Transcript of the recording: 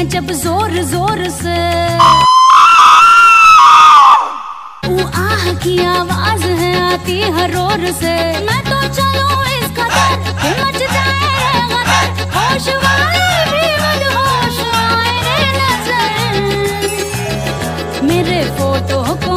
मैं जब ज़ोर ज़ोर से वो आह की आवाज़ है आती हर रोर से। मैं तो चलो इस कदर मच जाए तो होश वाले भी आए नज़र। मेरे फ़ोटो को